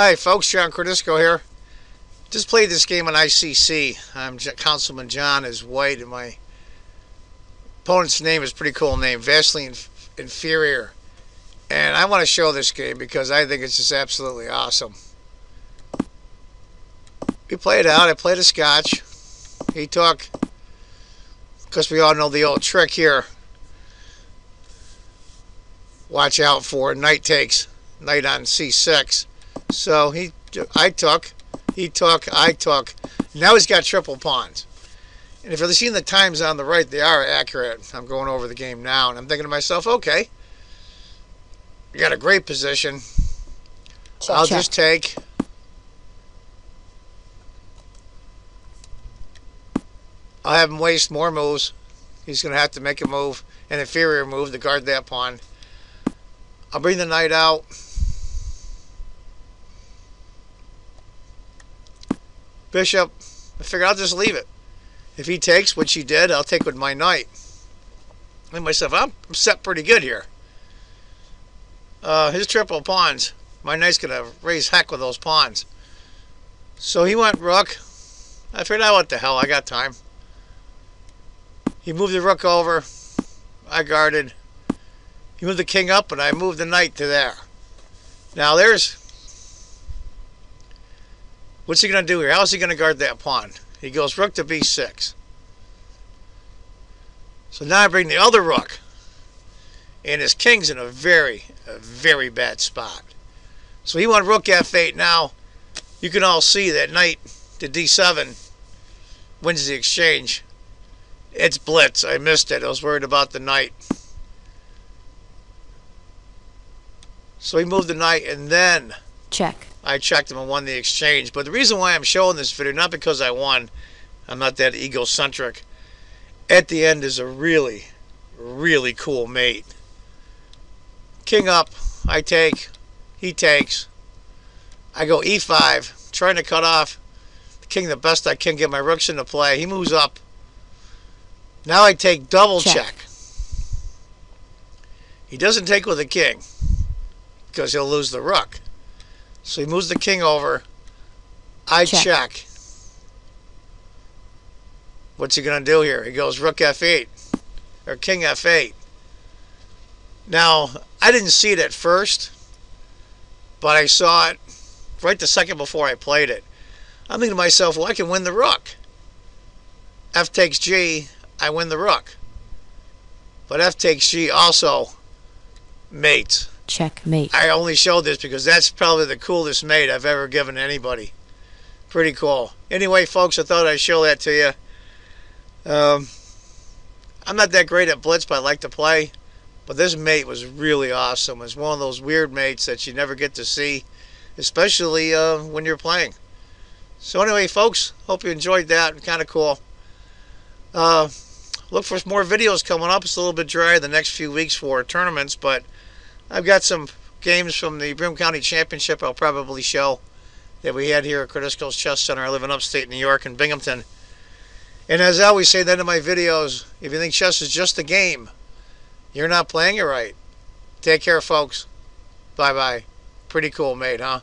Hi, folks. John Cordisco here. Just played this game on ICC. I'm J Councilman John is white, and my opponent's name is pretty cool name, Vastly Inf Inferior. And I want to show this game because I think it's just absolutely awesome. We played out. I played a scotch. He took, because we all know the old trick here. Watch out for knight takes, knight on c6. So he, I took, he took, I took. Now he's got triple pawns. And if you're seeing the times on the right, they are accurate. I'm going over the game now, and I'm thinking to myself, okay, you got a great position. Check, I'll check. just take. I'll have him waste more moves. He's going to have to make a move, an inferior move to guard that pawn. I'll bring the knight out. Bishop, I figure I'll just leave it. If he takes, which he did, I'll take with my knight. Think myself, I'm set pretty good here. Uh, his triple pawns. My knight's going to raise heck with those pawns. So he went rook. I figured out what the hell, I got time. He moved the rook over. I guarded. He moved the king up, and I moved the knight to there. Now there's... What's he going to do here? How's he going to guard that pawn? He goes rook to b6. So now I bring the other rook. And his king's in a very, a very bad spot. So he won rook f8. Now, you can all see that knight to d7 wins the exchange. It's blitz. I missed it. I was worried about the knight. So he moved the knight and then... Check. I checked him and won the exchange. But the reason why I'm showing this video, not because I won, I'm not that egocentric. At the end is a really, really cool mate. King up, I take, he takes. I go e5, trying to cut off the king the best I can, get my rooks into play. He moves up. Now I take double check. check. He doesn't take with the king because he'll lose the rook. So he moves the king over. I check. check. What's he going to do here? He goes rook f8 or king f8. Now, I didn't see it at first, but I saw it right the second before I played it. I'm thinking to myself, well, I can win the rook. F takes G, I win the rook. But F takes G also mates. Checkmate. I only showed this because that's probably the coolest mate I've ever given anybody. Pretty cool. Anyway, folks, I thought I'd show that to you. Um, I'm not that great at blitz, but I like to play. But this mate was really awesome. It's one of those weird mates that you never get to see, especially uh, when you're playing. So anyway, folks, hope you enjoyed that. Kind of cool. Uh, look for more videos coming up. It's a little bit dry the next few weeks for tournaments, but I've got some games from the Broome County Championship I'll probably show that we had here at Cordisco's Chess Center. I live in upstate New York in Binghamton. And as I always say at the end of my videos, if you think chess is just a game, you're not playing it right. Take care, folks. Bye-bye. Pretty cool, mate, huh?